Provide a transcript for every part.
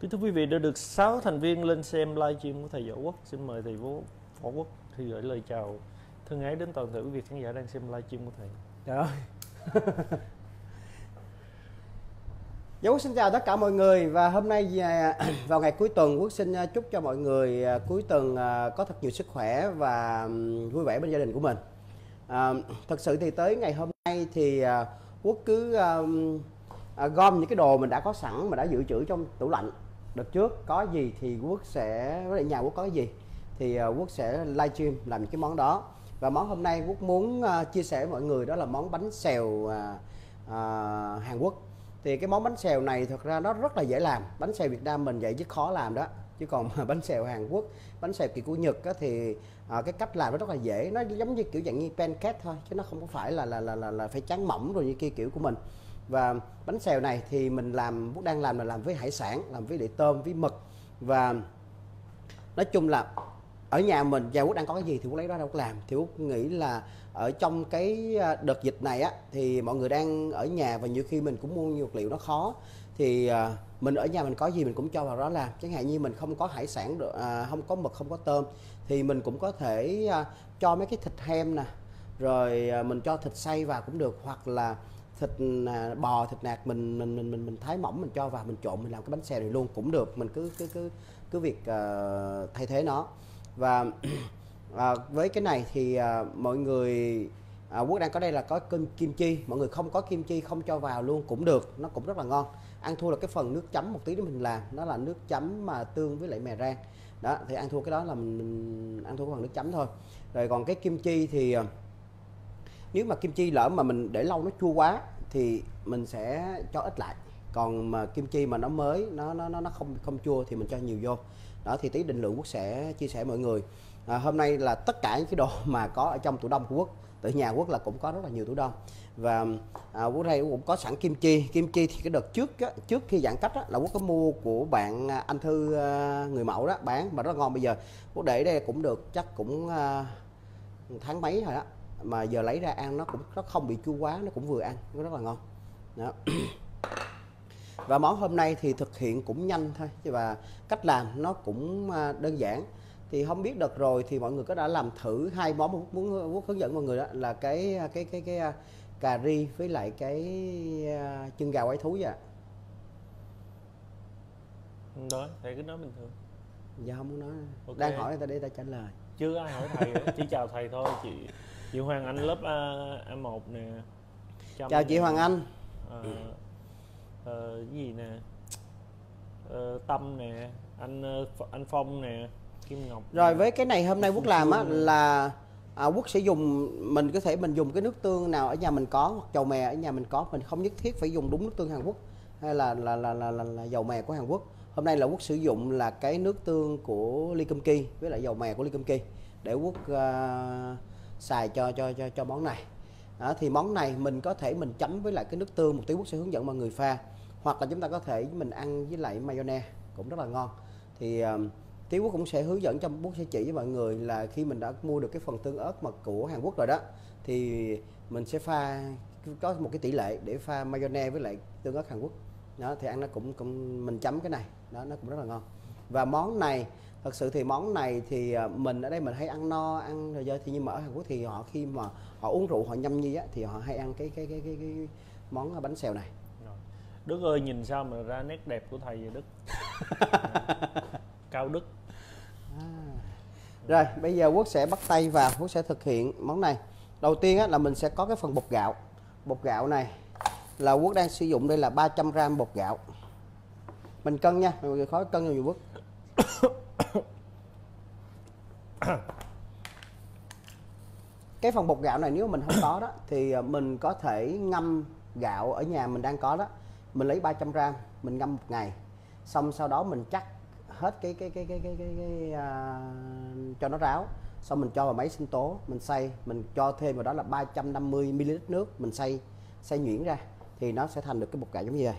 Kính thưa quý vị, đã được 6 thành viên lên xem livestream của thầy Võ Quốc. Xin mời thầy Võ, Võ Quốc thì gửi lời chào thân ái đến toàn thể quý vị khán giả đang xem livestream của thầy. Trời ơi. Dạ Quốc xin chào tất cả mọi người và hôm nay à, vào ngày cuối tuần Quốc xin à, chúc cho mọi người à, cuối tuần có thật nhiều sức khỏe và vui vẻ bên gia đình của mình. À, thật sự thì tới ngày hôm nay thì Quốc cứ à, gom những cái đồ mình đã có sẵn mà đã dự trữ trong tủ lạnh đợt trước có gì thì quốc sẽ với lại nhà quốc có gì thì ờ, quốc sẽ livestream làm những cái món đó. Và món hôm nay quốc muốn ờ, chia sẻ với mọi người đó là món bánh xèo ờ, Hàn Quốc. Thì cái món bánh xèo này thật ra nó rất là dễ làm. Bánh xèo Việt Nam mình vậy chứ khó làm đó. Chứ còn bánh xèo Hàn Quốc bánh xèo kỳ của Nhật á, thì à, cái cách làm nó rất là dễ. Nó giống như kiểu dạng như pancake thôi chứ nó không có phải là là là là, là phải trắng mỏng rồi như kia kiểu của mình và bánh xèo này thì mình làm Quốc đang làm là làm với hải sản làm với lại tôm với mực. Và nói chung là ở nhà mình nhà Quốc đang có cái gì thì Quốc lấy đó đâu làm. Thì Quốc nghĩ là ở trong cái à, đợt dịch này á thì mọi người đang ở nhà và nhiều khi mình cũng mua nhiều liệu nó khó. Thì à, mình ở nhà mình có gì mình cũng cho vào đó làm. Chẳng hạn như mình không có hải sản được à, không có mực không có tôm thì mình cũng có thể à, cho mấy cái thịt hem nè. Rồi mình cho thịt xay vào cũng được hoặc là thịt bò thịt nạc mình mình mình mình mình thái mỏng mình cho vào mình trộn mình làm cái bánh xèo này luôn cũng được. Mình cứ cứ cứ cứ việc uh, thay thế nó. Và uh, với cái này thì uh, mọi người à, quốc đang có đây là có cơm kim chi. Mọi người không có kim chi không cho vào luôn cũng được. Nó cũng rất là ngon. Ăn thua là cái phần nước chấm một tí để mình làm. Nó là nước chấm mà tương với lại mè rang. Đó thì ăn thua cái đó là mình, mình ăn thua cái phần nước chấm thôi. Rồi còn cái kim chi thì à, nếu mà kim chi lỡ mà mình để lâu nó chua quá thì mình sẽ cho ít lại. Còn mà kim chi mà nó mới nó nó nó không không chua thì mình cho nhiều vô. Đó thì tí định lượng quốc sẽ chia sẻ mọi người. À, hôm nay là tất cả những cái đồ mà có ở trong tủ đông của quốc tại nhà quốc là cũng có rất là nhiều tủ đông. Và à, quốc đây cũng có sẵn kim chi. Kim chi thì cái đợt trước á, trước khi giãn cách á, là quốc có mua của bạn à, anh thư à, người mẫu đó bán mà rất là ngon. Bây giờ quốc để đây cũng được chắc cũng à, tháng mấy rồi đó mà giờ lấy ra ăn nó cũng nó không bị chua quá nó cũng vừa ăn nó rất là ngon. Đó. Và món hôm nay thì thực hiện cũng nhanh thôi và cách làm nó cũng à, đơn giản. Thì không biết đợt rồi thì mọi người có đã làm thử hai món mà muốn muốn hướng dẫn mọi người đó là cái cái cái cái, cái cà ri với lại cái à, chân gà quái thú vậy đó thầy cứ nói bình thường. Dạ không muốn nói. Okay. đang hỏi người ta để ta trả lời. Chưa ai hỏi thầy chỉ chào thầy thôi chị chị Hoàng Anh lớp A, A1 nè. Chăm chào chị Hoàng Anh. à, à, gì nè? À, Tâm nè anh anh Phong nè Kim Ngọc rồi với cái này hôm nay Quốc làm á là à, Quốc sẽ dùng mình có thể mình dùng cái nước tương nào ở nhà mình có hoặc dầu mè ở nhà mình có. Mình không nhất thiết phải dùng đúng nước tương Hàn Quốc hay là là là là, là, là dầu mè của Hàn Quốc. Hôm nay là Quốc sử dụng là cái nước tương của Ly Kim Ki với lại dầu mè của Ly Kim Ki để Quốc uh, xài cho cho cho cho món này. Đó, thì món này mình có thể mình chấm với lại cái nước tương một tí quốc sẽ hướng dẫn mọi người pha. Hoặc là chúng ta có thể mình ăn với lại mayonnaise cũng rất là ngon. Thì uh, Tí Quốc cũng sẽ hướng dẫn trong bút sẽ chỉ với mọi người là khi mình đã mua được cái phần tương ớt mà của Hàn Quốc rồi đó thì mình sẽ pha có một cái tỷ lệ để pha mayonnaise với lại tương ớt Hàn Quốc. Đó thì ăn nó cũng cũng mình chấm cái này. Đó nó cũng rất là ngon. Và món này thật sự thì món này thì à, mình ở đây mình hay ăn no ăn rồi giờ thì nhưng mà ở Hàn Quốc thì họ khi mà họ uống rượu họ nhâm nhi á thì họ hay ăn cái cái cái cái, cái món bánh xèo này. Đức ơi nhìn sao mà ra nét đẹp của thầy vậy Đức? Cao Đức. À. Rồi bây giờ Quốc sẽ bắt tay vào Quốc sẽ thực hiện món này. Đầu tiên á, là mình sẽ có cái phần bột gạo. Bột gạo này là Quốc đang sử dụng đây là 300g bột gạo. Mình cân nha, mọi người khó cân cho nhiều Quốc cái phần bột gạo này nếu mình không có đó thì ờ, mình có thể ngâm gạo ở nhà mình đang có đó. Mình lấy 300 gram mình ngâm một ngày. Xong sau đó mình chắc hết cái cái cái cái cái, cái, cái uh, cho nó ráo. Xong mình cho vào máy sinh tố mình xay mình cho thêm vào đó là 350 ml nước mình xay xay nhuyễn ra thì nó sẽ thành được cái bột gạo giống như vậy.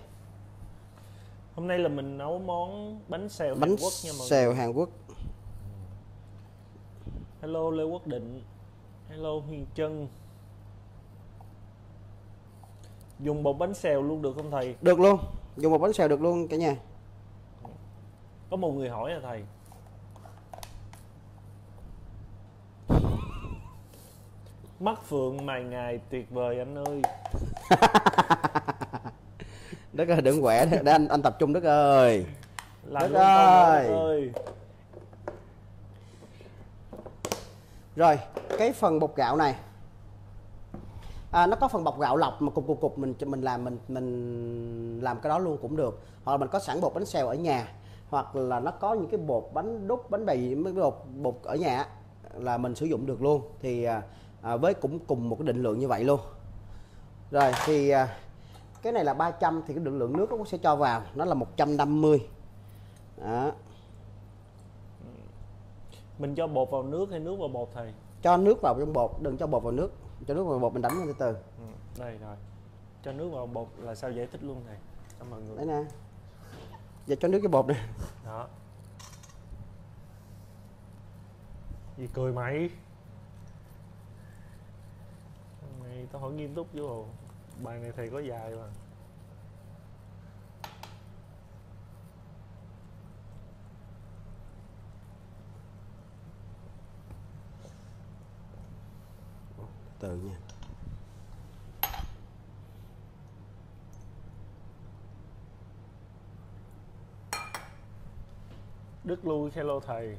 Hôm nay là mình nấu món bánh xèo bánh Hàn Quốc nha mọi xèo người. Hàn Quốc hello Lê Quốc Định. Hello Huyền Trân. Dùng bột bánh xèo luôn được không thầy? Được luôn. Dùng bột bánh xèo được luôn cả nhà. Có một người hỏi là thầy. Mắt phượng mày ngày tuyệt vời anh ơi. Đức ơi đừng quẻ. Để anh anh tập trung Đức ơi. Làm nữa, ơi. Đất ơi Rồi, cái phần bột gạo này. À, nó có phần bọc gạo lọc mà cục cục cục mình mình làm mình mình làm cái đó luôn cũng được. Hoặc là mình có sẵn bột bánh xèo ở nhà hoặc là nó có những cái bột bánh đúc bánh bì mấy cái bột bột ở nhà là mình sử dụng được luôn. Thì à, à, với cũng cùng một cái định lượng như vậy luôn. Rồi thì à, cái này là 300 thì cái định lượng nước nó cũng sẽ cho vào. Nó là 150 đó mình cho bột vào nước hay nước vào bột thầy? Cho nước vào trong bột đừng cho bột vào nước. Cho nước vào bột mình đánh từ từ. Ừ, đây rồi. Cho nước vào bột là sao giải thích luôn thầy? Cho mọi người. Đấy nè. Giờ cho nước cái bột này đó. Gì cười mày? Mày tao hỏi nghiêm túc vô. Bài này thầy có dài mà từ nha. Đức lui hello thầy.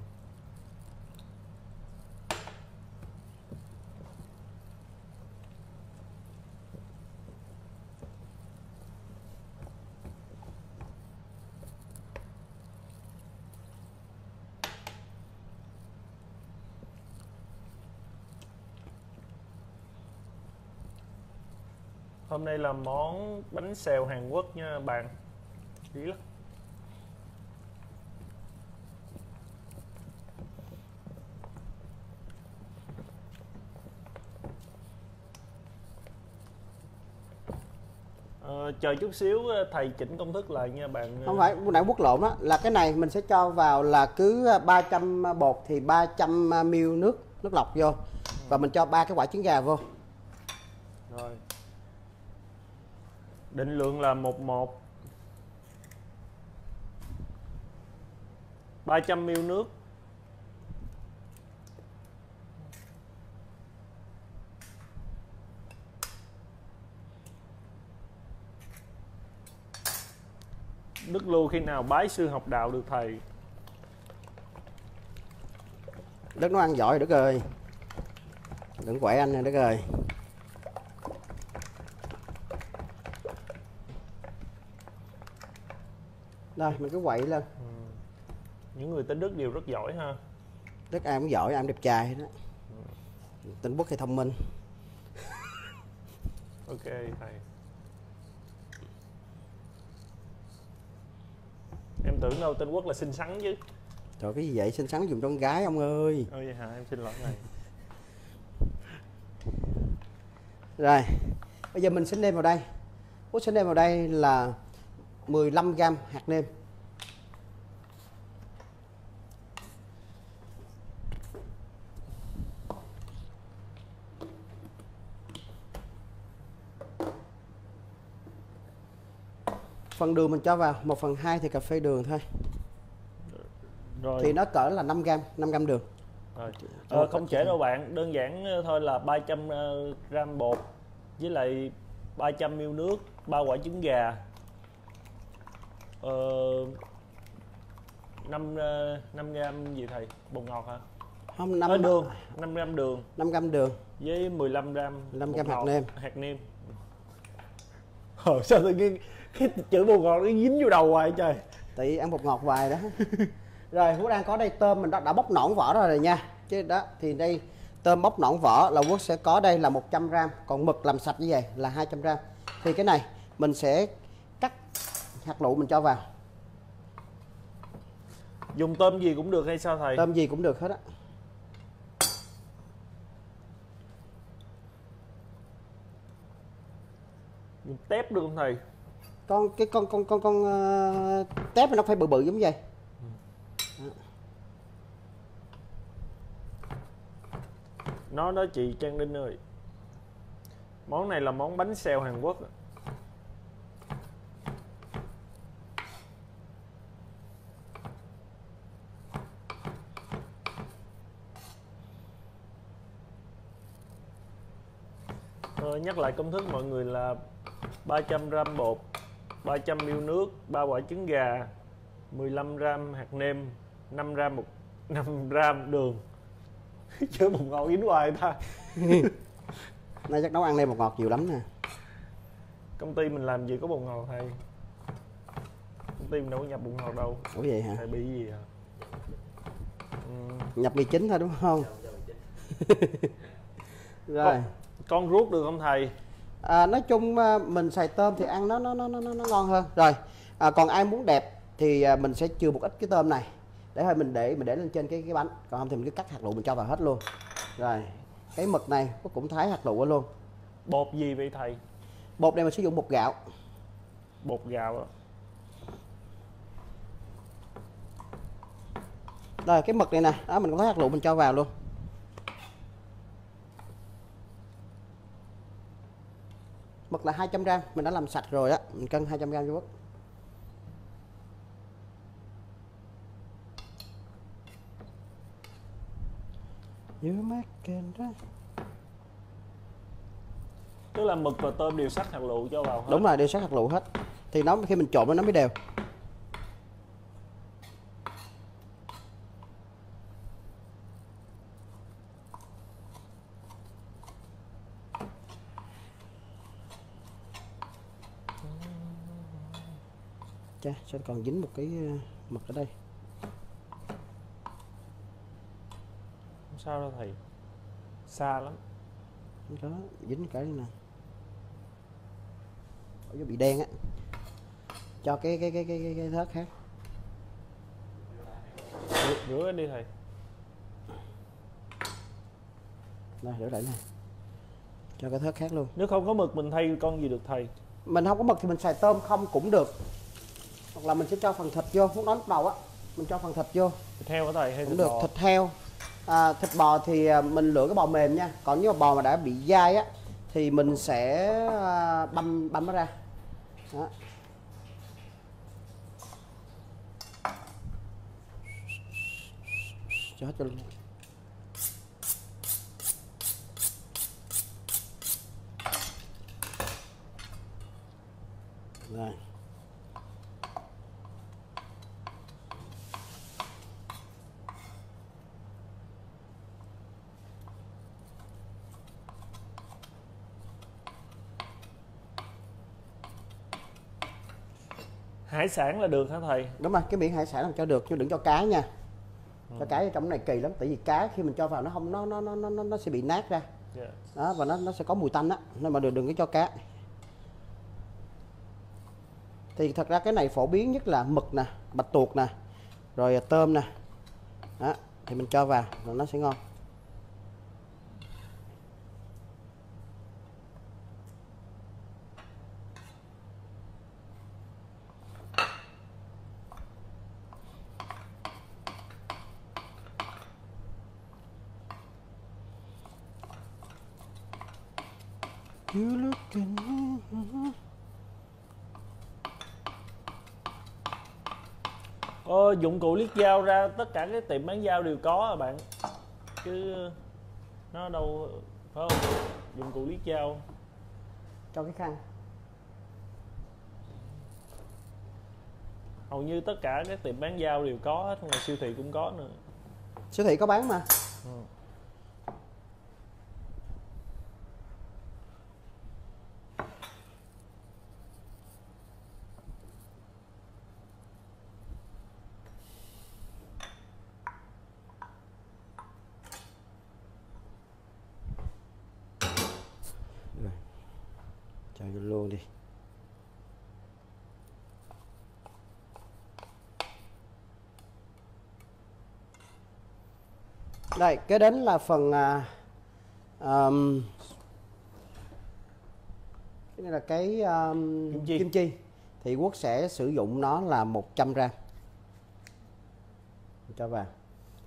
Hôm nay là món bánh xèo Hàn Quốc nha bạn. Dí lắm. Ờ, chờ chút xíu thầy chỉnh công thức lại nha bạn. không phải nãy quốc lộn đó là cái này mình sẽ cho vào là cứ 300 bột thì 300 ml nước nước lọc vô và mình cho ba cái quả trứng gà vô Rồi. Định lượng là 11 300 ml nước. Đức Lưu khi nào bái sư học đạo được thầy? Đức nó ăn giỏi Đức ơi đừng quậy anh nha, Đức ơi rồi mình cứ quậy lên Những người tên Đức đều rất giỏi ha. đất ai cũng giỏi ai cũng đẹp trai đó tỉnh quốc thì thông minh Ok thầy. Em tưởng đâu tên Quốc là xinh xắn chứ. trời cái gì vậy xinh xắn dùng con gái ông ơi Ôi vậy hả? Em xin lỗi thầy. Rồi, bây giờ mình sẽ nêm vào đây. Út sẽ nêm vào đây là 15 gram hạt nêm. Phần đường mình cho vào 1 phần 2 thì cà phê đường thôi. Rồi. Thì nó cỡ là 5 gram, 5 gram đường. Rồi. Ờ, không trễ đâu bạn, đơn giản ờ, thôi là 300 ờ, gram bột với lại 300 ml nước, ba quả trứng gà. Ờ, 5 5 gram gì thầy? Bột ngọt hả? Không Nói 5 đường, 5 gram đường 5 gram đường. với 15 gram 15 bột gram hạt nêm. Hạt nêm. Ờ, sao tự nhiên cái chữ bột ngọt nó dính vô đầu hoài trời. Tại ăn bột ngọt hoài đó. rồi Quốc đang có đây tôm mình đã, đã bóc nõn vỏ rồi, rồi nha. Chứ đó thì đây tôm bóc nõn vỏ là Quốc sẽ có đây là 100 gram, còn mực làm sạch như vậy là 200 gram. Thì cái này mình sẽ cắt hạt lựu mình cho vào. Dùng tôm gì cũng được hay sao thầy? Tôm gì cũng được hết á. Dùng tép được không thầy? Con cái con con con con ờ, tép nó phải bự bự giống vậy. nó đó chị Trang Đinh ơi món này là món bánh xèo Hàn Quốc ạ. Rồi nhắc lại công thức mọi người là 300 gram bột 300 ml nước 3 quả trứng gà 15 gram hạt nêm 5 gram một 5 gram đường. Chứ bột ngọt dính hoài ta. Nay chắc nấu ăn đây một ngọt nhiều lắm nè. Công ty mình làm gì có bột ngọt thầy? Công ty mình đâu có nhập bột ngọt đâu. Ủa vậy hả? Thầy bị gì à ừ. nhập mì chính thôi đúng không? Rồi con, ruốc được không thầy? À, nói chung à, mình xài tôm thì ăn nó nó nó nó, nó ngon hơn. Rồi à, còn ai muốn đẹp thì à, mình sẽ chừa một ít cái tôm này. Để thôi mình để mình để lên trên cái cái bánh. Còn không thì mình cứ cắt hạt lựu mình cho vào hết luôn. Rồi cái mực này cũng thái hạt lựu luôn. Bột gì vậy thầy? Bột này mình sử dụng bột gạo. Bột gạo á rồi cái mực này nè. Đó mình có thái hạt lựu mình cho vào luôn mực là 200 gram mình đã làm sạch rồi á mình cân 200 gram cho bớt it right. tức là mực và tôm đều sắc hạt lựu cho vào hết. Đúng rồi đều sắc hạt lựu hết. Thì nó khi mình trộn nó mới đều Sao còn dính một cái ờ, mực ở đây. Không sao đâu thầy. Xa lắm. Đó dính cái này nè. Chỗ bị đen á. Cho cái cái cái cái cái, cái thớt khác. Rửa, đi thầy. Đây rửa lại này cho cái thớt khác luôn. Nếu không có mực mình thay con gì được thầy? Mình không có mực thì mình xài tôm không cũng được hoặc là mình sẽ cho phần thịt vô lúc đó lúc đầu á mình cho phần thịt vô. Thịt heo hả thầy hay cũng được bò? thịt heo. À, thịt bò thì à, mình lựa cái bò mềm nha. Còn nếu mà bò mà đã bị dai á thì mình sẽ à, băm băm nó ra. Đó. cho hết cho luôn. Rồi hải sản là được hả thầy? Đúng rồi cái miệng hải sản làm cho được chứ đừng cho cá nha. Cho cá ở trong này kỳ lắm tại vì cá khi mình cho vào nó không nó nó nó nó, nó sẽ bị nát ra. Dạ. đó và nó nó sẽ có mùi tanh á nên mà đừng đừng có cho cá. Thì thật ra cái này phổ biến nhất là mực nè bạch tuộc nè rồi tôm nè. Đó thì mình cho vào rồi nó sẽ ngon You looking Ờ, dụng cụ liếc dao ra tất cả cái tiệm bán dao đều có à bạn. Chứ nó đâu phải không? Dụng cụ liếc dao. Cho cái khăn. Hầu như tất cả các tiệm bán dao đều có hết ngoài siêu thị cũng có nữa. Siêu thị có bán mà. Ừ. rồi cho vô luôn đi đây kế đến là phần à, um, cái này là cái um, Kim chi. kim chi. Thì quốc sẽ sử dụng nó là 100 gram. Cho vào.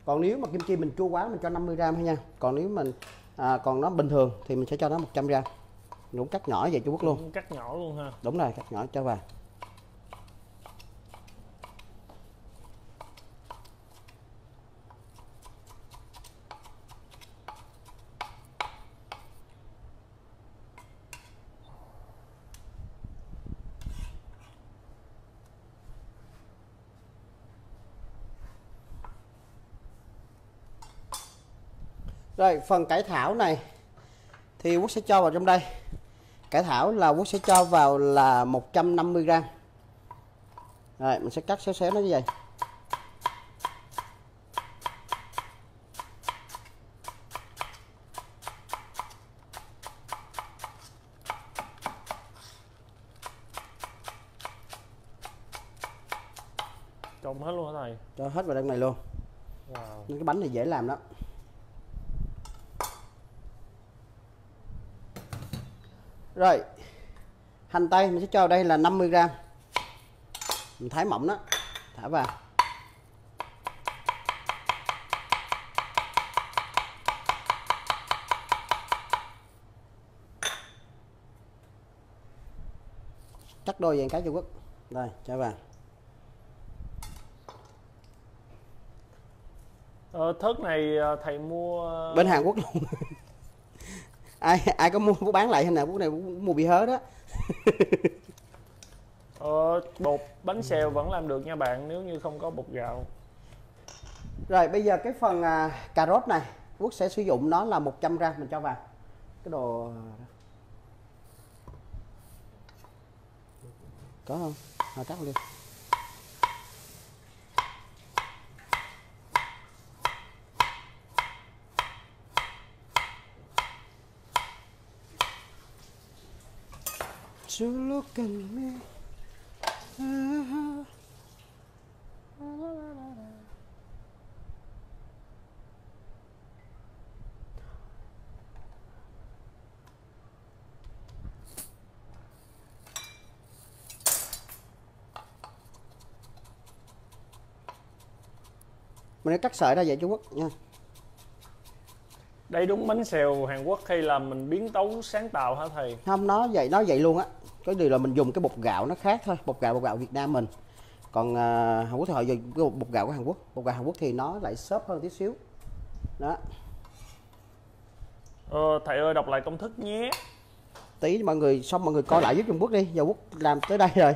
Còn nếu mà kim chi mình chua quá mình cho 50 gram thôi nha. Còn nếu mình à, còn nó bình thường thì mình sẽ cho nó 100 gram. Cũng cắt nhỏ vậy cho quốc luôn. Cắt nhỏ luôn ha. Đúng rồi cắt nhỏ cho vào rồi phần cải thảo này thì quốc sẽ cho vào trong đây. Cải thảo là quốc sẽ cho vào là 150 gram. Rồi mình sẽ cắt xéo xéo nó như vậy. Trộn hết luôn hả thầy? Cho hết vào trong này luôn. Wow. Những cái bánh này dễ làm lắm rồi hành tây mình sẽ cho đây là 50 gram. Mình thái mỏng đó thả vào. Cắt đôi vàng cái Trung Quốc. Đây cho vào. Ờ, thớt này ờ, thầy mua bên Hàn Quốc luôn ai ai có mua có bán lại hay nào quốc này cũng mua bị hớ đó? Ờ, bột bánh xèo vẫn làm được nha bạn nếu như không có bột gạo. Rồi bây giờ cái phần à, cà rốt này quốc sẽ sử dụng nó là 100 gram mình cho vào. Cái đồ có không? À, cắt đi So look at me. Mình đã cắt sợi ra vậy Trung Quốc nha. Đây đúng bánh xèo Hàn Quốc hay là mình biến tấu sáng tạo hả thầy? Không nó vậy nó vậy luôn á cái điều là mình dùng cái bột gạo nó khác thôi bột gạo bột gạo Việt Nam mình. Còn à, Hàn Quốc thì họ dùng cái bột gạo của Hàn Quốc. Bột gạo Hàn Quốc thì nó lại xốp hơn tí xíu. Đó. Ờ, thầy ơi đọc lại công thức nhé. Tí mọi người xong mọi người coi lại giúp Trung Quốc đi. Giờ Quốc làm tới đây rồi.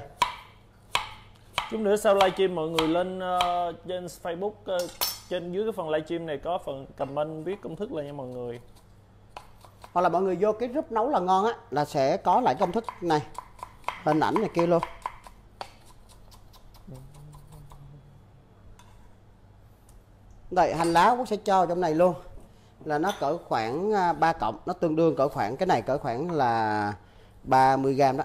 Chút nữa sau livestream mọi người lên ờ, trên Facebook ờ, trên dưới cái phần livestream này có phần comment viết công thức lại nha mọi người hoặc là mọi người vô cái group nấu là ngon á, là sẽ có lại công thức này. Hình ảnh này kia luôn. Đây, hành lá quốc sẽ cho trong này luôn. Là nó cỡ khoảng à, 3 cộng nó tương đương cỡ khoảng, cái này cỡ khoảng là 30 gram đó.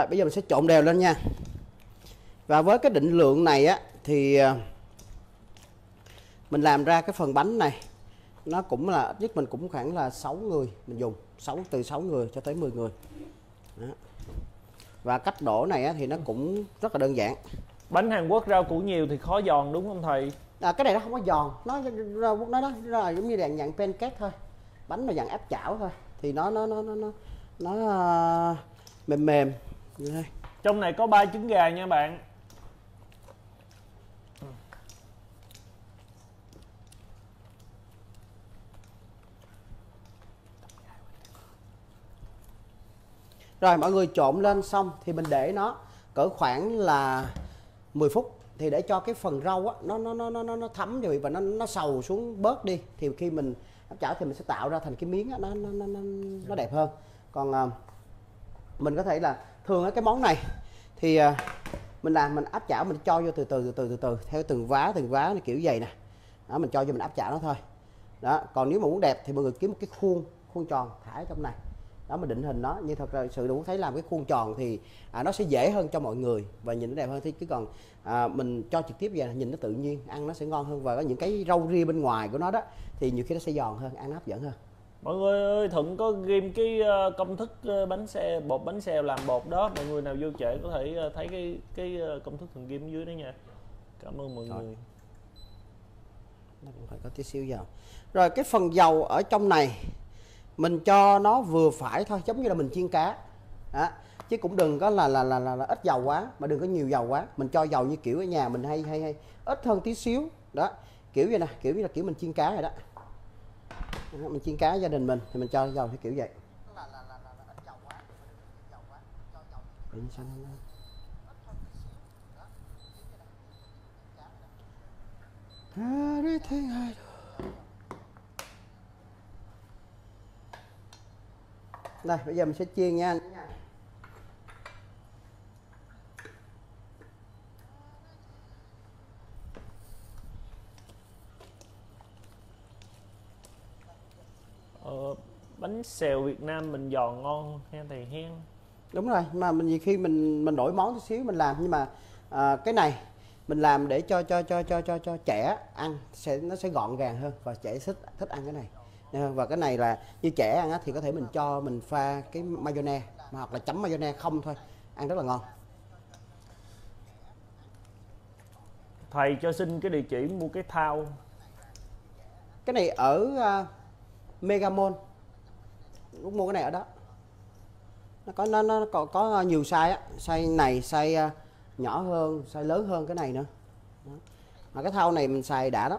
Rồi bây giờ mình sẽ trộn đều lên nha. Và với cái định lượng này á thì à, mình làm ra cái phần bánh này nó cũng là ít nhất mình cũng khoảng là 6 người mình dùng 6 từ 6 người cho tới 10 người. Đó. Và cách đổ này á, thì nó cũng rất là đơn giản. bánh Hàn Quốc rau củ nhiều thì khó giòn đúng không thầy À, cái này nó không có giòn, nó nó nó, nó, nó là giống như dạng dạng pancake thôi. Bánh mà dạng áp chảo thôi thì nó nó nó nó nó, nó à, mềm mềm thế. trong này có ba trứng gà nha bạn Rồi mọi người trộn lên xong thì mình để nó cỡ khoảng là 10 phút thì để cho cái phần rau á nó nó nó nó nó, thấm rồi và nó nó sầu xuống bớt đi thì khi mình áp chảo thì mình sẽ tạo ra thành cái miếng á, nó nó nó nó, nó đẹp hơn. Còn à, mình có thể là thường cái món này thì à, mình làm mình áp chảo mình cho vô từ từ từ từ từ, từ theo từng vá từng vá này kiểu vậy nè. Đó mình cho vô mình áp chảo nó thôi. Đó, còn nếu mà muốn đẹp thì mọi người kiếm một cái khuôn khuôn tròn thả ở trong này. Đó mình định hình nó. Nhưng thật ra sự đủ thấy làm cái khuôn tròn thì à, nó sẽ dễ hơn cho mọi người và nhìn nó đẹp hơn. Thì chứ còn à, mình cho trực tiếp về nhìn nó tự nhiên ăn nó sẽ ngon hơn. Và có những cái rau ria bên ngoài của nó đó thì nhiều khi nó sẽ giòn hơn ăn nó hấp dẫn hơn mọi người ơi thuận có ghim cái ờ, công thức ờ, bánh xe bột bánh xèo làm bột đó. Mọi người nào vô trễ có thể ờ, thấy cái cái công thức thuận ghim dưới đó nha. Cảm ơn mọi Rồi. người. Nó cũng phải có tí xíu dầu. Rồi cái phần dầu ở trong này mình cho nó vừa phải thôi giống như là mình chiên cá. Đó. chứ cũng đừng có là là, là là là ít dầu quá mà đừng có nhiều dầu quá. Mình cho dầu như kiểu ở nhà mình hay hay hay ít hơn tí xíu. Đó. Kiểu vậy nè kiểu như là kiểu mình chiên cá rồi Đó, mình chiên cá gia đình mình thì mình cho dầu theo kiểu vậy Everything I do. Đây, bây giờ mình sẽ chiên nha. anh bánh xèo Việt Nam mình giòn ngon ha thầy hen Đúng rồi, mà mình nhiều khi mình mình đổi món chút xíu mình làm nhưng mà à, cái này mình làm để cho cho cho cho cho cho trẻ ăn sẽ nó sẽ gọn gàng hơn và trẻ thích thích ăn cái này. Và cái này là như trẻ ăn á, thì có thể mình cho mình pha cái mayonnaise hoặc là chấm mayonnaise không thôi, ăn rất là ngon. thầy cho xin cái địa chỉ mua cái thao Cái này ở uh, Megamall. Lúc mua cái này ở đó. Nó có nó nó có, có nhiều size á, size này size à, nhỏ hơn, size lớn hơn cái này nữa. Đó. Mà cái thau này mình xài đã đó.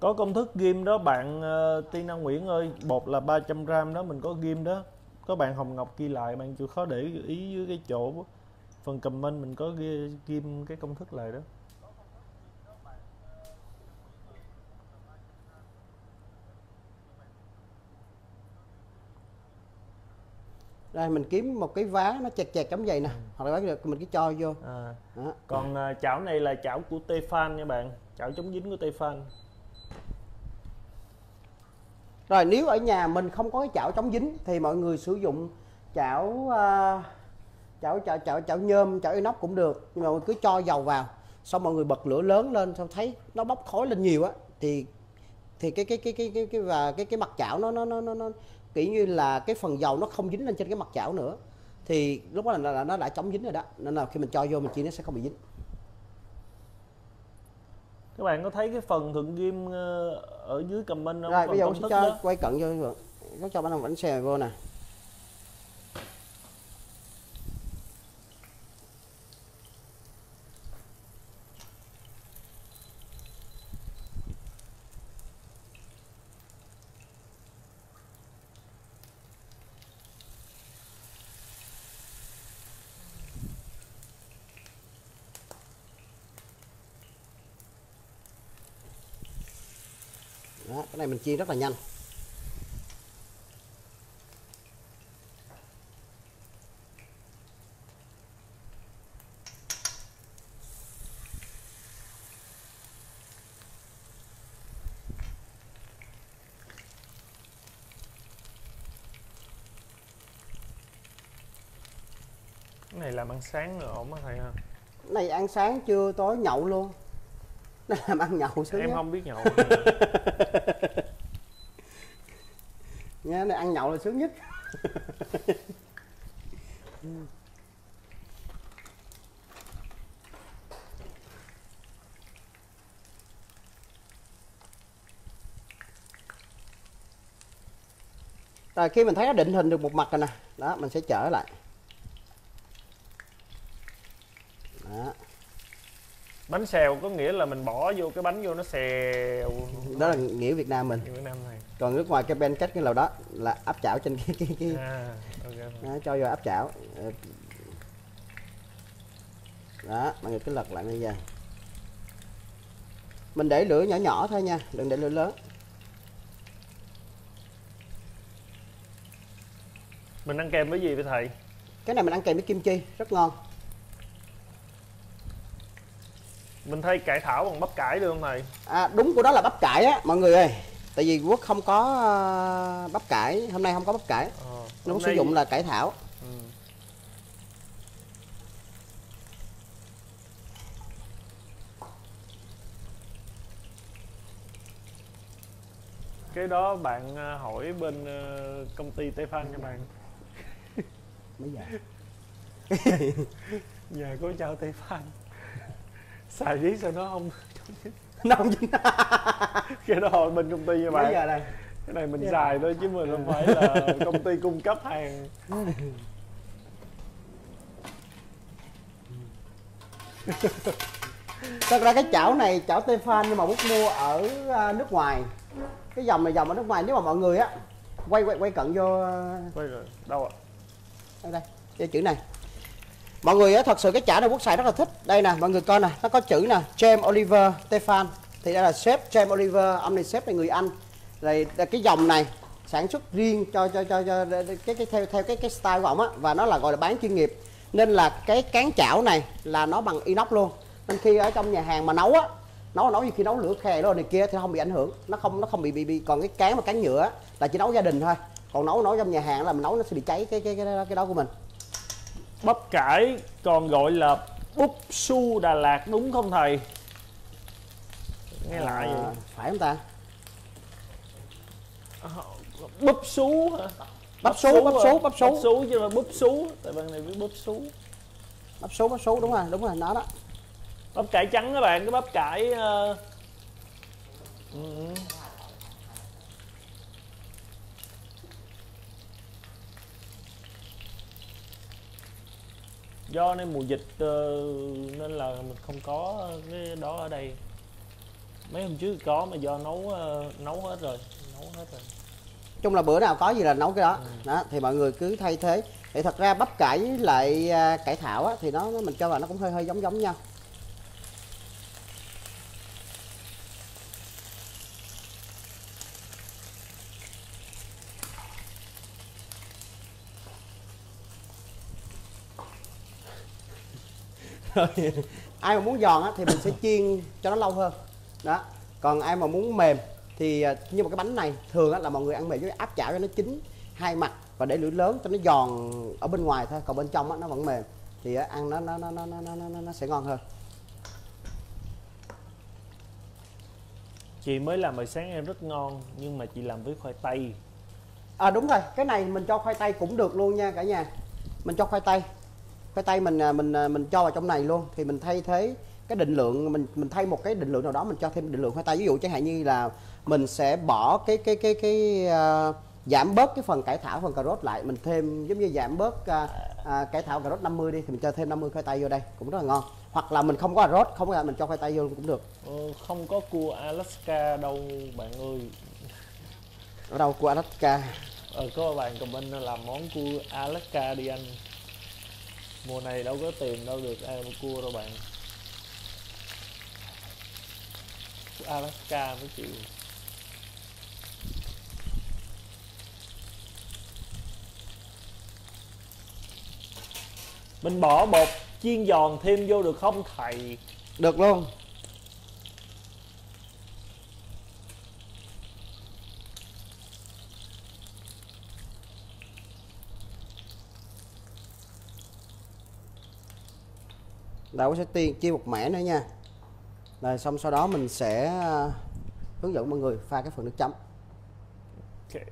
có công thức ghim đó bạn ờ, uh, Tina Nguyễn ơi bột là 300 gram đó mình có ghim đó có bạn Hồng Ngọc ghi lại bạn chịu khó để ý dưới cái chỗ phần comment mình có ghi, ghim cái công thức lại đó. Đây mình kiếm một cái vá nó chẹt chẹt giống vậy nè. Hoặc là được mình cứ cho vô. À, đó. còn uh, chảo này là chảo của Tefan nha bạn. Chảo chống dính của Tefan rồi nếu ở nhà mình không có cái chảo chống dính thì mọi người sử dụng chảo à, chảo chảo chảo chảo nhôm chảo inox cũng được. Nhưng mà cứ cho dầu vào xong mọi người bật lửa lớn lên xong thấy nó bốc khói lên nhiều á thì thì cái cái cái cái cái cái và cái cái mặt chảo nó nó nó nó, nó kiểu như là cái phần dầu nó không dính lên trên cái mặt chảo nữa. Thì lúc đó là, là nó đã chống dính rồi đó nên là khi mình cho vô mình chiên nó sẽ không bị dính. Các bạn có thấy cái phần thượng ghim ờ, ở dưới comment không? Rồi bây giờ mình sẽ cho đó. quay cận vô có cho bánh bánh xèo vô nè đó, cái này mình chiên rất là nhanh. Cái này làm ăn sáng nữa ổn á thầy ha. Cái này ăn sáng trưa tối nhậu luôn. Nó làm ăn nhậu sướng em nhất. không biết nhậu nha này ăn nhậu là sướng nhất. Rồi à, khi mình thấy nó định hình được một mặt rồi nè, đó, mình sẽ trở lại đó bánh xèo có nghĩa là mình bỏ vô cái bánh vô nó xèo. Đó là nghĩa Việt Nam mình. Việt Nam này. Còn nước ngoài cái bên cách cái nào đó là áp chảo trên cái cái, cái à ok đó, cho vô áp chảo. Ờ. đó mọi người cứ lật lại như vậy mình để lửa nhỏ nhỏ thôi nha đừng để lửa lớn. Mình ăn kèm với gì vậy thầy? Cái này mình ăn kèm với kim chi rất ngon mình thay cải thảo bằng bắp cải được không thầy? À, đúng của đó là bắp cải á mọi người ơi. Tại vì quốc không có ờ, bắp cải hôm nay không có bắp cải. Ờ, nó hôm sử nay- dụng là cải thảo. Ừ. cái đó bạn ờ, hỏi bên công ty Tefan cho bạn. Mấy giờ? Nhà có chào Tefan xài riết sao nó không nó không dính. Cái đó hỏi bên công ty mấy bạn. giờ đây? Cái này mình Dạ. xài thôi chứ mình không phải là công ty cung cấp hàng. Thật ra cái chảo này chảo Tefal nhưng mà bút mua ở à, nước ngoài. Cái dòng này dòng ở nước ngoài nếu mà mọi người á quay quay quay cận vô à, Quay rồi đâu ạ? đây đây cái chữ này mọi người á thật sự cái chảo này quốc xài rất là thích. Đây nè mọi người coi nè nó có chữ nè James Oliver Tefan thì đây là sếp James Oliver ông này sếp này người Anh. Rồi là cái dòng này sản xuất riêng cho cho cho, cho cái cái theo theo cái cái style của ổng á và nó là gọi là bán chuyên nghiệp. Nên là cái cán chảo này là nó bằng inox luôn. Nên khi ở trong nhà hàng mà nấu á nấu nấu như khi nấu lửa khè đó này kia thì không bị ảnh hưởng. Nó không nó không bị bị, bị còn cái cán mà cán nhựa á, là chỉ nấu gia đình thôi. Còn nấu nấu trong nhà hàng là mình nấu nó sẽ bị cháy cái cái cái, cái đó của mình bắp cải còn gọi là búp su Đà Lạt đúng không thầy? Nghe À, vậy. phải không ta? Búp sú hả? Bắp sú bắp sú bắp sú bắp sú chứ là búp sú tại bạn này viết búp sú bắp sú bắp sú đúng rồi đúng rồi nó đó. Bắp cải trắng các bạn cái bắp cải ờ, ừ, do nên mùa dịch ờ, nên là mình không có cái đó ở đây. Mấy hôm trước có mà do nấu ờ, nấu hết rồi nấu hết rồi. Chung là bữa nào có gì là nấu cái đó. Ừ. đó thì mọi người cứ thay thế. Thì thật ra bắp cải với lại à, cải thảo á, thì nó nó- mình cho vào nó cũng hơi hơi giống giống nhau Rồi, ai mà muốn giòn á, thì mình sẽ chiên cho nó lâu hơn. Đó. Còn ai mà muốn mềm thì à, như một cái bánh này thường á, là mọi người ăn mềm với áp chảo cho nó chín hai mặt và để lửa lớn cho nó giòn ở bên ngoài thôi còn bên trong á, nó vẫn mềm. Thì á, ăn nó nó nó nó nó nó, nó, nó sẽ ngon hơn. Chị mới làm buổi sáng em rất ngon nhưng mà chị làm với khoai tây. À đúng rồi. Cái này mình cho khoai tây cũng được luôn nha cả nhà. Mình cho khoai tây khoai tây mình à, mình à, mình cho vào trong này luôn. Thì mình thay thế cái định lượng mình mình thay một cái định lượng nào đó mình cho thêm định lượng khoai tây. Ví dụ chẳng hạn như là mình sẽ bỏ cái cái cái cái à, giảm bớt cái phần cải thảo phần cà rốt lại. Mình thêm giống như giảm bớt à, à, cải thảo cà rốt 50 đi thì mình cho thêm 50 khoai tây vô đây. Cũng rất là ngon. Hoặc là mình không có cà rốt không có mình cho khoai tây vô cũng được. Ờ, không có cua Alaska đâu bạn ơi. Ở đâu của Alaska? Ờ, có bạn comment làm món cua Alaska đi anh mùa này đâu có tiền đâu được ai mua cua đâu bạn. Alaska mới chịu. Mình bỏ bột chiên giòn thêm vô được không thầy? Được luôn. Đâu sẽ tiên chia một mẻ nữa nha. Rồi xong sau đó mình sẽ à, hướng dẫn mọi người pha cái phần nước chấm. Ok.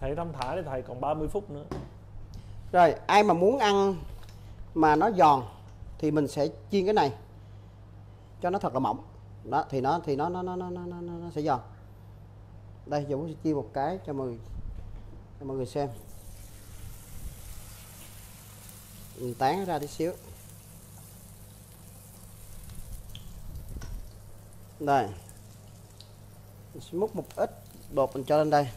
Thầy thông thả đi thầy còn 30 phút nữa. Rồi ai mà muốn ăn mà nó giòn thì mình sẽ chiên cái này cho nó thật là mỏng. Đó thì nó thì nó nó nó nó nó, nó, nó sẽ giòn. Đây giờ muốn sẽ chiên một cái cho mọi người cho mọi người xem mình tán ra tí xíu. Đây. Mình sẽ múc một ít bột mình cho lên đây.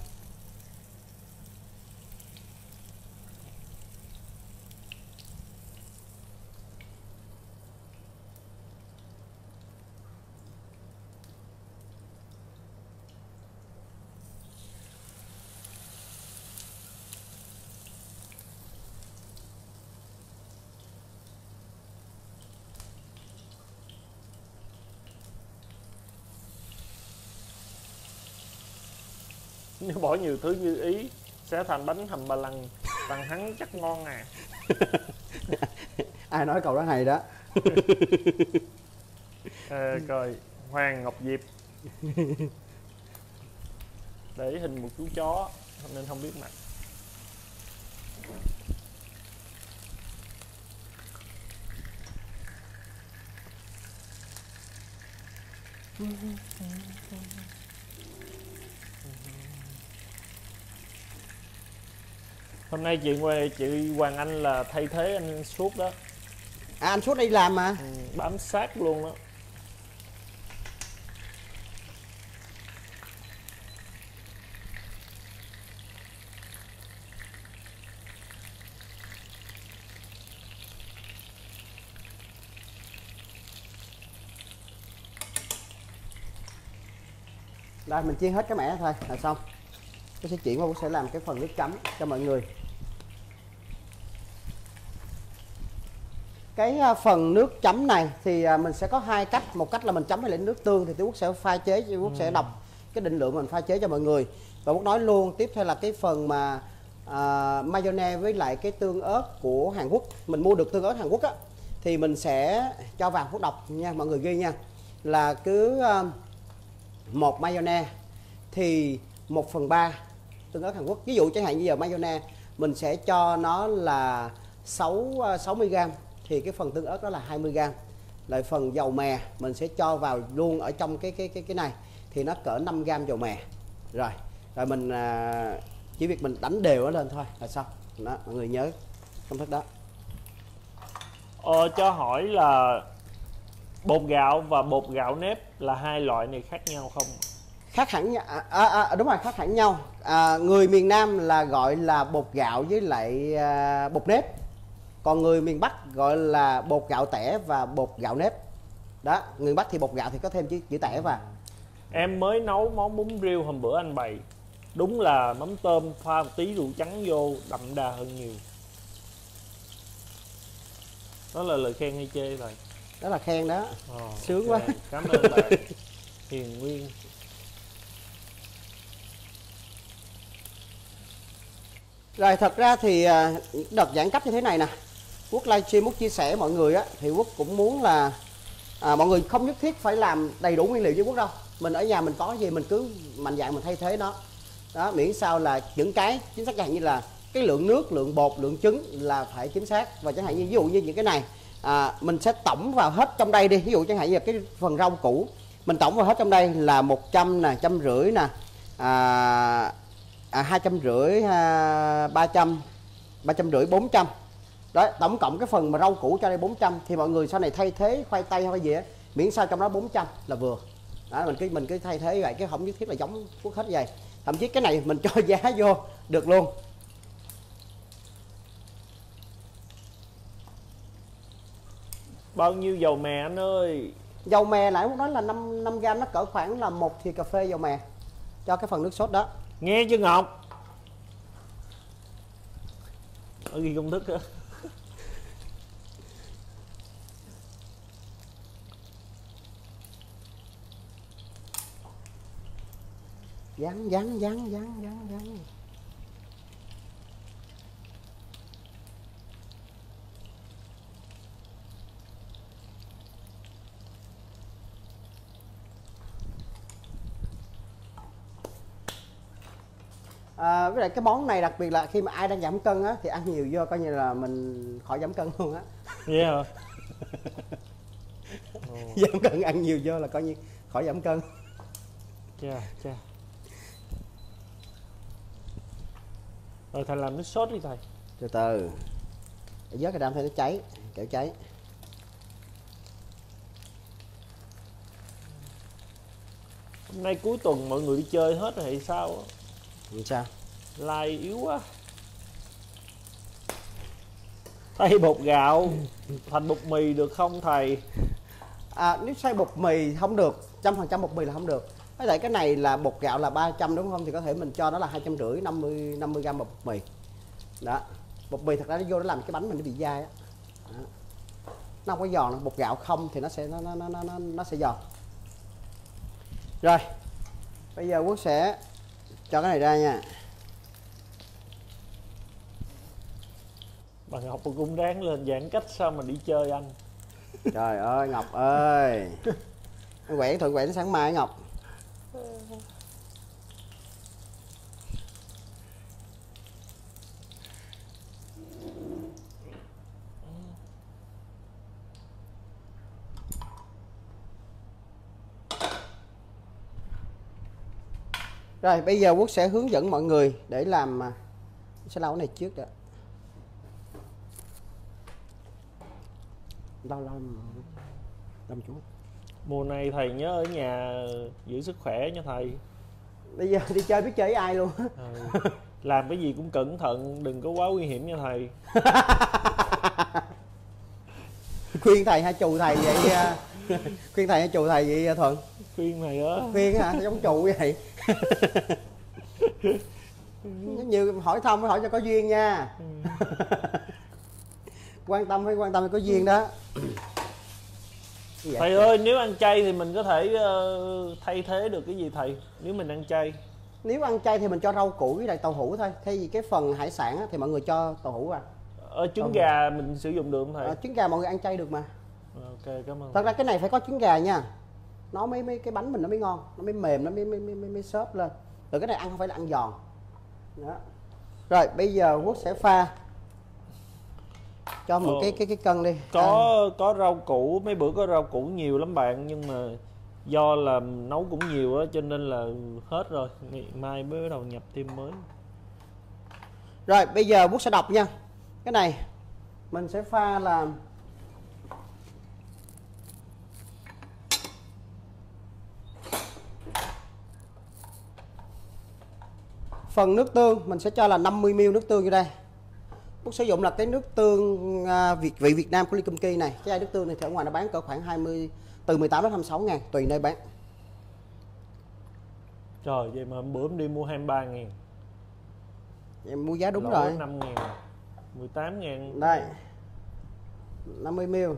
Nếu bỏ nhiều thứ như ý Sẽ thành bánh hầm ba lăng Bằng hắn chắc ngon à. Ai nói câu đó hay đó. Ờ, Coi Hoàng Ngọc Diệp. Để hình một chú chó Nên không biết mặt hôm nay chị quay chị Hoàng Anh là thay thế anh suốt đó. À anh suốt đi làm mà. Ừ, bám sát luôn đó. Đây mình chiên hết cái mẻ thôi là xong. Tôi sẽ chuyển qua tôi sẽ làm cái phần nước chấm cho mọi người cái à, phần nước chấm này thì à, mình sẽ có hai cách. Một cách là mình chấm với lại nước tương thì Tú Quốc sẽ pha chế Tú Quốc sẽ đọc cái định lượng mình pha chế cho mọi người. Và Quốc nói luôn tiếp theo là cái phần mà à, mayonnaise với lại cái tương ớt của Hàn Quốc. Mình mua được tương ớt Hàn Quốc á thì mình sẽ cho vào Quốc đọc nha mọi người ghi nha. Là cứ à, một mayonnaise thì 1 phần 3 tương ớt Hàn Quốc. Ví dụ chẳng hạn như giờ mayonnaise mình sẽ cho nó là 6 60 gram thì cái phần tương ớt đó là 20 gram lại phần dầu mè mình sẽ cho vào luôn ở trong cái cái cái cái này. Thì nó cỡ 5 gram dầu mè. Rồi rồi mình à, chỉ việc mình đánh đều nó lên thôi là xong. Đó mọi người nhớ công thức đó. Ờ, cho hỏi là bột gạo và bột gạo nếp là hai loại này khác nhau không? Khác hẳn nhau à, à, à, đúng rồi khác hẳn nhau. À, người miền Nam là gọi là bột gạo với lại à, bột nếp còn người miền Bắc gọi là bột gạo tẻ và bột gạo nếp. Đó người Bắc thì bột gạo thì có thêm chữ chữ tẻ vào em mới nấu món bún riêu hôm bữa anh bày. Đúng là mắm tôm pha một tí rượu trắng vô đậm đà hơn nhiều. Đó là lời khen hay chê rồi đó là khen đó. Ồ, Sướng ok. quá. cảm ơn bạn. Hiền nguyên. Rồi thật ra thì à, đợt giãn cách như thế này nè Quốc livestream Quốc chia sẻ mọi người á Thì Quốc cũng muốn là à, Mọi người không nhất thiết phải làm đầy đủ nguyên liệu với Quốc đâu. Mình ở nhà mình có gì mình cứ mạnh dạng mình thay thế nó. Đó miễn sao là những cái chính xác chẳng như là cái lượng nước lượng bột lượng trứng là phải chính xác. Và chẳng hạn như ví dụ như những cái này à, mình sẽ tổng vào hết trong đây đi. Ví dụ chẳng hạn như là cái phần rau củ mình tổng vào hết trong đây là 100 nè trăm rưỡi nè à, à, hai trăm rưỡi à, ba trăm ba trăm rưỡi bốn trăm đấy tổng cộng cái phần mà rau củ cho đây 400 thì mọi người sau này thay thế khoai tây hay gì á miễn sao trong đó 400 là vừa. Đó, mình cứ mình cứ thay thế vậy cái không nhất thiết là giống quốc hết vậy. Thậm chí cái này mình cho giá vô được luôn. Bao nhiêu dầu mè anh ơi? Dầu mè nãy muốn nói là 5 5 gram nó cỡ khoảng là một thìa cà phê dầu mè cho cái phần nước sốt đó. Nghe chưa ngọc? Ở ghi công thức á dán dán dán dán dán dán. À, với lại cái món này đặc biệt là khi mà ai đang giảm cân á thì ăn nhiều vô coi như là mình khỏi giảm cân luôn á. Nghe hả? Giảm cân ăn nhiều vô là coi như khỏi giảm cân. Chà chà rồi thầy làm nước sốt đi thầy. Từ từ. Để vớt cái đam theo nó cháy kẻo cháy. Hôm nay cuối tuần mọi người đi chơi hết rồi hay sao á? Sao? Like yếu quá. Thay bột gạo. Thành bột mì được không thầy? À, nếu xay bột mì không được. Trăm phần trăm bột mì là không được với lại cái này là bột gạo là 300 đúng không? Thì có thể mình cho nó là hai trăm rưỡi 50 50 gram bột mì. Đó. Bột mì thật ra nó vô nó làm cái bánh mình nó bị dai á. Nó không có giòn đâu. bột gạo không thì nó sẽ nó nó nó nó, nó, sẽ giòn. Rồi bây giờ quốc sẽ cho cái này ra nha. Bà ngọc cũng ráng lên giãn cách sao mà đi chơi anh? Trời ơi ngọc ơi. Quẹn thuận quẹn sáng mai ngọc rồi bây giờ quốc sẽ hướng dẫn mọi người để làm à, sẽ lau cái này trước đã. Lau lau lau chú mùa này thầy nhớ ở nhà giữ sức khỏe nha thầy. Bây giờ đi chơi biết chơi với ai luôn. Ừ. làm cái gì cũng cẩn thận đừng có quá nguy hiểm nha thầy. Khuyên thầy hay chù thầy vậy à? khuyên thầy hay chù thầy vậy à, thuận khuyên thầy đó khuyên hả? Giống chù vậy. Giống như hỏi thăm hỏi cho có duyên nha. Quan tâm phải quan tâm phải có duyên đó. Vậy. thầy ơi nếu ăn chay thì mình có thể ờ, thay thế được cái gì thầy? Nếu mình ăn chay. Nếu ăn chay thì mình cho rau củ với lại tàu hũ thôi. Thay vì cái phần hải sản á, thì mọi người cho tàu hũ vào ở trứng gà mình sử dụng được không thầy? À, trứng gà mọi người ăn chay được mà. Ok cảm ơn. Thật ra cái này phải có trứng gà nha nó mới mới cái bánh mình nó mới ngon nó mới mềm nó mới mới mới, mới, mới xốp lên. Rồi cái này ăn không phải là ăn giòn. Đó. rồi bây giờ quốc sẽ pha. Cho một Ờ, cái cái cái cân đi. À, có có rau củ mấy bữa có rau củ nhiều lắm bạn nhưng mà do là nấu cũng nhiều á cho nên là hết rồi. Ngày mai mới bắt đầu nhập thêm mới. Rồi bây giờ quốc sẽ đọc nha. Cái này mình sẽ pha là phần nước tương mình sẽ cho là 50 ml nước tương vô đây. Quốc sử dụng là cái nước tương à, Việt vị Việt Nam của Ly Kim Ki này. Cái chai nước tương này thì ở ngoài nó bán cỡ khoảng 20 từ 18 đến 26 ngàn tùy nơi bán. Trời vậy mà bữa em đi mua 23 ngàn. Em mua giá đúng lỗ rồi. 5 ngàn 18 ngàn. Đây 50 ml.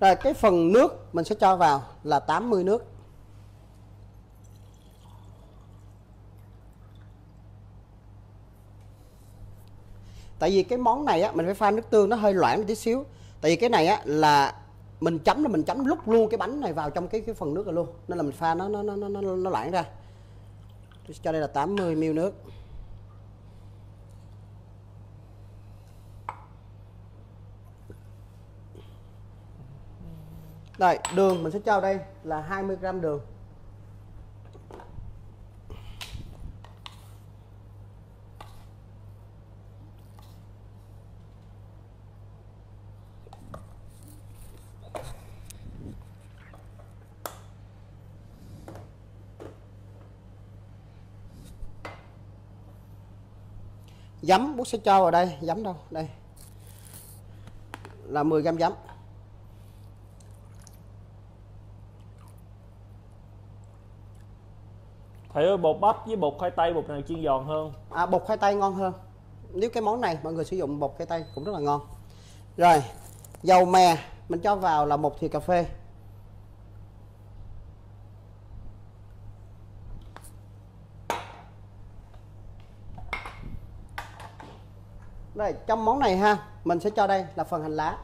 Rồi cái phần nước mình sẽ cho vào là 80 nước tại vì cái món này á mình phải pha nước tương nó hơi loãng một tí xíu. Tại vì cái này á là mình chấm là mình chấm lúc luôn cái bánh này vào trong cái cái phần nước rồi luôn. Nên là mình pha nó nó nó nó nó, nó loãng ra. Tôi cho đây là 80 ml nước. Đây đường mình sẽ cho đây là 20 gram đường. Giấm bút sẽ cho vào đây, giấm đâu? Đây. Là 10 gram giấm. thầy ơi bột bắp với bột khoai tây bột nào chiên giòn hơn À, bột khoai tây ngon hơn. Nếu cái món này mọi người sử dụng bột khoai tây cũng rất là ngon. Rồi, dầu mè mình cho vào là một thìa cà phê. Đây, trong món này ha, mình sẽ cho đây là phần hành lá.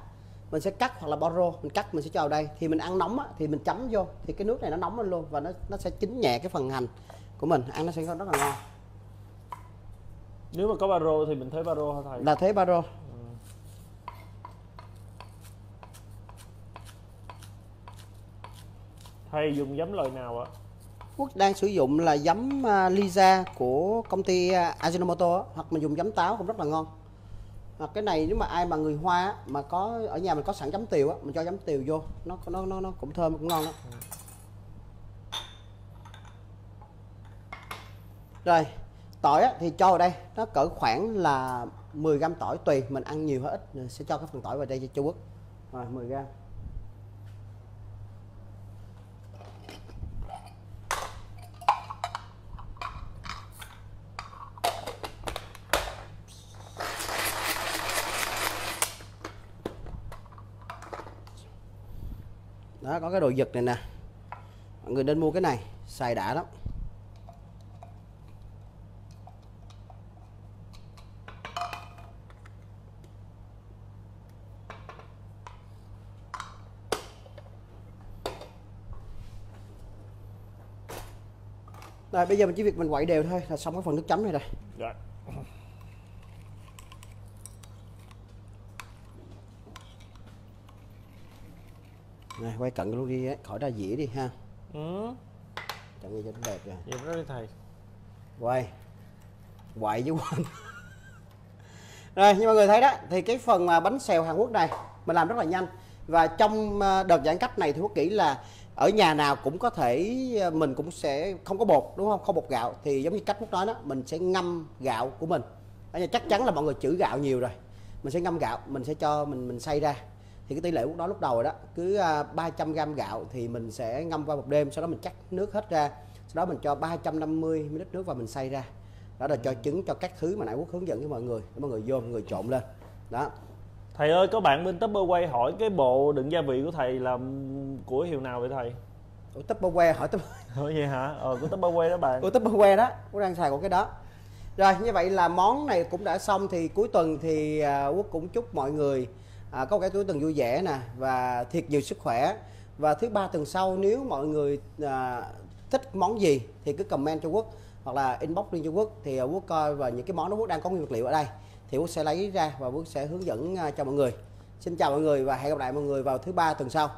Mình sẽ cắt hoặc là bo rô, mình cắt mình sẽ cho vào đây. Thì mình ăn nóng á, thì mình chấm vô thì cái nước này nó nóng lên luôn và nó nó sẽ chín nhẹ cái phần hành của mình, ăn nó sẽ rất là ngon. nếu mà có baro thì mình thấy baro hả thầy Là thế ba rô. thầy dùng giấm loại nào ạ Quốc đang sử dụng là giấm à, Lisa của công ty à, Ajinomoto hoặc mình dùng giấm táo cũng rất là ngon à, cái này nếu mà ai mà người Hoa á, mà có ở nhà mình có sẵn chấm tiều á, mình cho chấm tiều vô, nó nó nó nó cũng thơm cũng ngon đó. Rồi, tỏi á, thì cho vào đây, nó cỡ khoảng là 10 gram tỏi tùy mình ăn nhiều hay ít sẽ cho cái phần tỏi vào đây cho chú Quốc. Rồi 10 gram. Đó, có cái đồ giật này nè. Mọi người nên mua cái này, xài đã lắm. Rồi, bây giờ mình chỉ việc mình quậy đều thôi là xong cái phần nước chấm này rồi. Rồi. Này quay cận luôn đi á, khỏi ra dĩa đi ha. Ừ. chọn gì cho nó đẹp rồi Dạ đó đi thầy. Quay. Quậy chứ quên. Rồi như mọi người thấy đó thì cái phần mà bánh xèo Hàn Quốc này mình làm rất là nhanh. Và trong à, đợt giãn cách này thì Quốc nghĩ là ở nhà nào cũng có thể à, mình cũng sẽ không có bột đúng không? Không bột gạo. Thì giống như cách Quốc nói đó mình sẽ ngâm gạo của mình. Ở nhà chắc chắn là mọi người chữ gạo nhiều rồi. Mình sẽ ngâm gạo mình sẽ cho mình mình xay ra thì cái tỷ lệ Quốc đó lúc đầu rồi đó cứ à, 300 gram gạo thì mình sẽ ngâm qua một đêm sau đó mình chắc nước hết ra sau đó mình cho 350 ml nước và mình xay ra. Đó là cho trứng cho các thứ mà nãy quốc hướng dẫn với mọi người để mọi người vô mọi người trộn lên. Đó. Thầy ơi có bạn bên Tupperware hỏi cái bộ đựng gia vị của thầy là của hiệu nào vậy thầy? Ủa Tupperware hỏi Tupperware Hỏi vậy hả? Ờ của Tupperware đó bạn. Của Tupperware đó quốc đang xài của cái đó. Rồi như vậy là món này cũng đã xong thì cuối tuần thì à, quốc cũng chúc mọi người à, có cái túi tuần vui vẻ nè và thiệt nhiều sức khỏe. Và thứ ba tuần sau nếu mọi người à, thích món gì thì cứ comment cho quốc hoặc là inbox riêng cho quốc. Thì à, quốc coi và những cái món đó quốc đang có nguyên vật liệu ở đây. Thì quốc sẽ lấy ra và quốc sẽ hướng dẫn à, cho mọi người. Xin chào mọi người và hẹn gặp lại mọi người vào thứ ba tuần sau.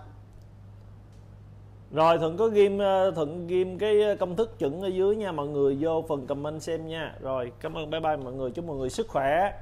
Rồi Thuận có ghim à, Thuận ghim cái công thức chuẩn ở dưới nha. Mọi người vô phần comment xem nha. Rồi cảm ơn bye bye mọi người. Chúc mọi người sức khỏe.